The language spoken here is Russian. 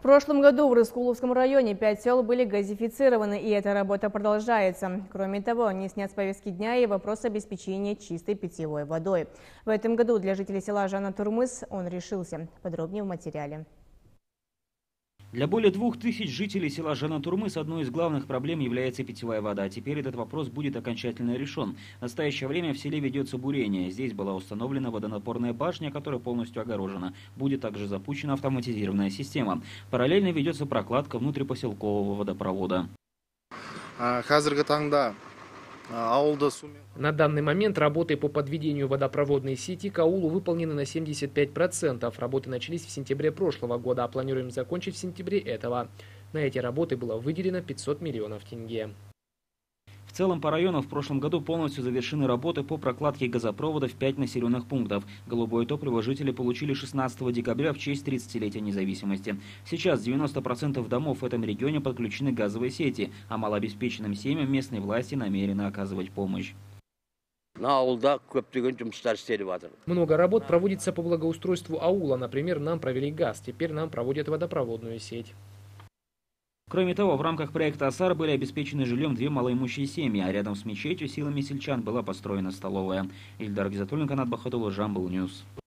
В прошлом году в Рыскуловском районе пять сел были газифицированы, и эта работа продолжается. Кроме того, не снят с повестки дня и вопрос обеспечения чистой питьевой водой. В этом году для жителей села Жана Турмыс он решился. Подробнее в материале. Для более двух тысяч жителей села Жанатурмыс одной из главных проблем является питьевая вода. Теперь этот вопрос будет окончательно решен. В настоящее время в селе ведется бурение. Здесь была установлена водонапорная башня, которая полностью огорожена. Будет также запущена автоматизированная система. Параллельно ведется прокладка внутрипоселкового водопровода. ауылда сумен На данный момент работы по подведению водопроводной сети к аулу выполнены на 75%. Работы начались в сентябре прошлого года, а планируем закончить в сентябре этого. На эти работы было выделено 500 миллионов тенге. В целом по району в прошлом году полностью завершены работы по прокладке газопровода в пять населенных пунктов. Голубое топливо жители получили 16 декабря в честь 30-летия независимости. Сейчас 90% домов в этом регионе подключены к газовой сети, а малообеспеченным семьям местные власти намерены оказывать помощь. Много работ проводится по благоустройству аула. Например, нам провели газ, теперь нам проводят водопроводную сеть. Кроме того, в рамках проекта ОСАР были обеспечены жильем две малоимущие семьи, а рядом с мечетью силами сельчан была построена столовая. Ильдар Гизатуллин, Канат Бахатулла, Жамбыл News.